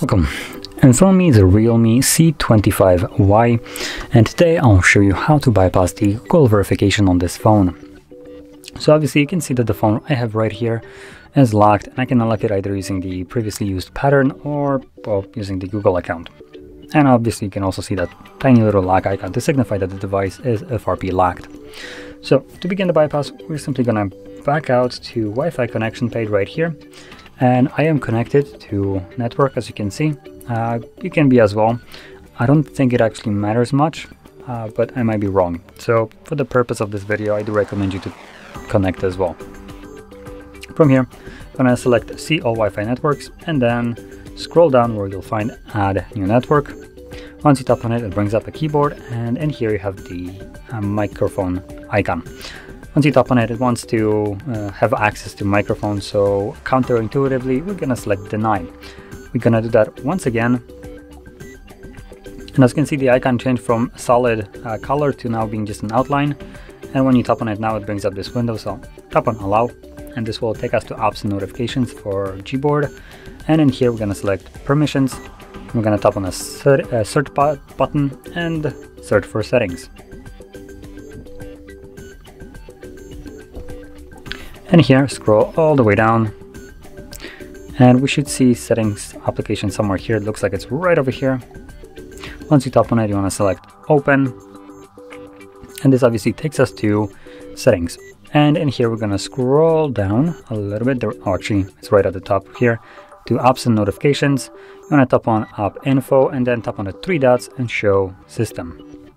Welcome. In front of me is a Realme C25Y and today I'll show you how to bypass the Google verification on this phone. So obviously you can see that the phone I have right here is locked and I can unlock it either using the previously used pattern or well, using the Google account. And obviously you can also see that tiny little lock icon to signify that the device is FRP locked. So to begin the bypass, we're simply gonna back out to Wi-Fi connection page right here and I am connected to network as you can see. Uh, you can be as well. I don't think it actually matters much, uh, but I might be wrong. So for the purpose of this video, I do recommend you to connect as well. From here, I'm gonna select see all Wi-Fi networks and then scroll down where you'll find add new network. Once you tap on it, it brings up a keyboard and in here you have the uh, microphone icon. Once you tap on it, it wants to uh, have access to microphone, so counterintuitively, we're gonna select deny. We're gonna do that once again. And as you can see, the icon changed from solid uh, color to now being just an outline. And when you tap on it now, it brings up this window, so tap on allow. And this will take us to apps and notifications for Gboard. And in here, we're gonna select permissions. We're gonna tap on a uh, search button and search for settings. And here scroll all the way down. And we should see settings application somewhere here. It looks like it's right over here. Once you tap on it you want to select open. And this obviously takes us to settings. And in here we're going to scroll down a little bit. There oh, actually it's right at the top here to apps and notifications. You want to tap on app info and then tap on the three dots and show system.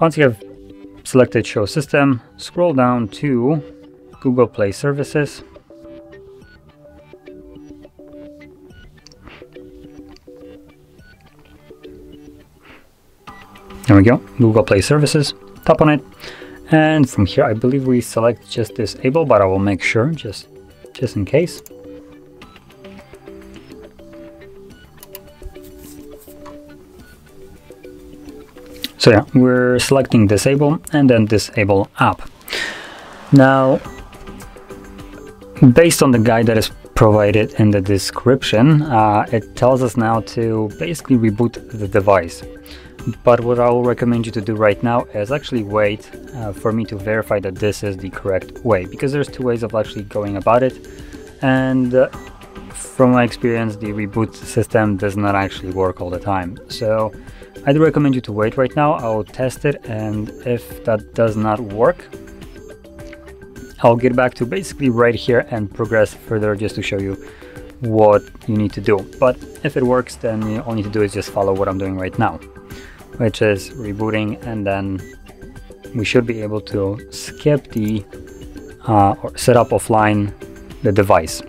Once you have selected show system scroll down to Google Play Services. There we go, Google Play Services, tap on it. And from here, I believe we select just disable, but I will make sure just, just in case. So yeah, we're selecting disable and then disable app. Now, Based on the guide that is provided in the description, uh, it tells us now to basically reboot the device. But what I will recommend you to do right now is actually wait uh, for me to verify that this is the correct way because there's two ways of actually going about it. And uh, from my experience the reboot system does not actually work all the time. So I do recommend you to wait right now. I will test it and if that does not work I'll get back to basically right here and progress further just to show you what you need to do. But if it works, then all you need to do is just follow what I'm doing right now, which is rebooting and then we should be able to skip the uh, or set up offline the device.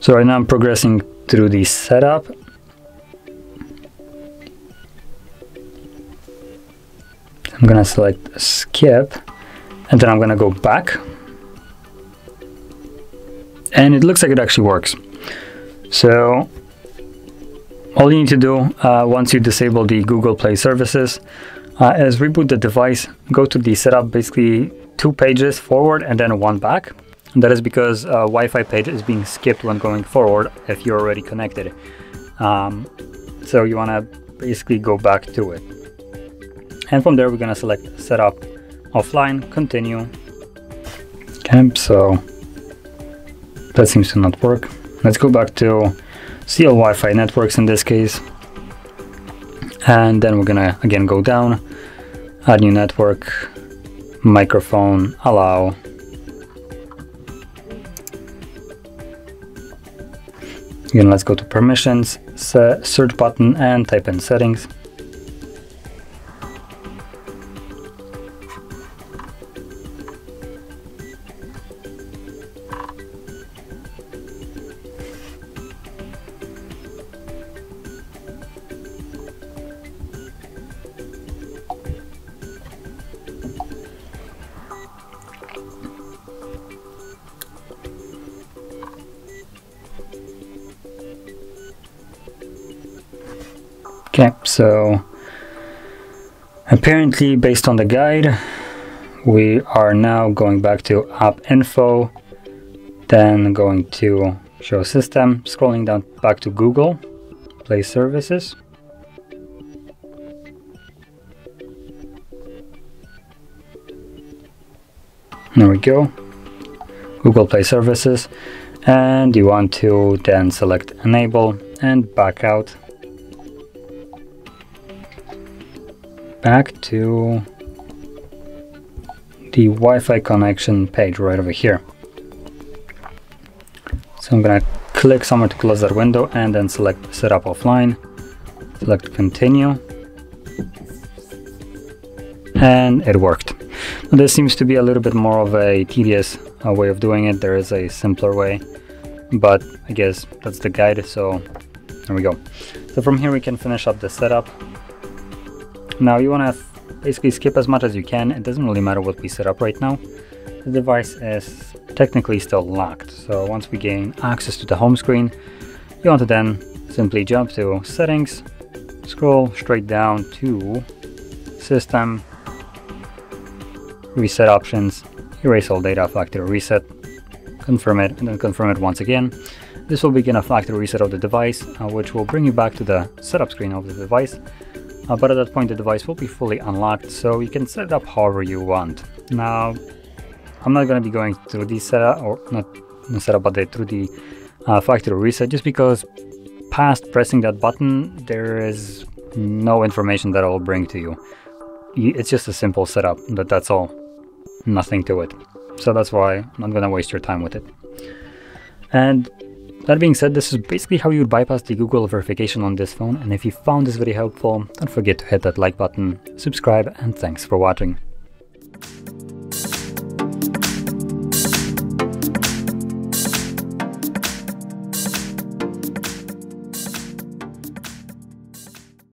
So right now I'm progressing through the setup. I'm gonna select skip and then I'm gonna go back. And it looks like it actually works. So all you need to do uh, once you disable the Google Play services uh, is reboot the device, go to the setup, basically two pages forward and then one back. That is because uh, Wi-Fi page is being skipped when going forward if you're already connected. Um, so you want to basically go back to it. And from there, we're going to select setup offline, continue. Okay, so that seems to not work. Let's go back to CL Wi-Fi networks in this case. And then we're gonna again go down, add new network, microphone, allow, Again, let's go to permissions, search button and type in settings. Okay, so apparently based on the guide, we are now going back to app info, then going to show system, scrolling down back to Google, Play services. There we go. Google Play Services. And you want to then select Enable and back out. Back to the Wi-Fi connection page right over here. So I'm gonna click somewhere to close that window and then select Setup Offline. Select Continue. And it worked. This seems to be a little bit more of a tedious uh, way of doing it. There is a simpler way, but I guess that's the guide, so there we go. So from here we can finish up the setup. Now you want to basically skip as much as you can. It doesn't really matter what we set up right now. The device is technically still locked, so once we gain access to the home screen, you want to then simply jump to settings, scroll straight down to system, reset options, erase all data, factory reset, confirm it, and then confirm it once again. This will begin a factory reset of the device, uh, which will bring you back to the setup screen of the device. Uh, but at that point, the device will be fully unlocked, so you can set it up however you want. Now, I'm not going to be going through the setup, or not the setup, but the, through the uh, factory reset, just because past pressing that button, there is no information that I will bring to you. It's just a simple setup, but that's all nothing to it. So that's why I'm not gonna waste your time with it. And that being said, this is basically how you would bypass the Google verification on this phone. And if you found this video helpful, don't forget to hit that like button, subscribe, and thanks for watching.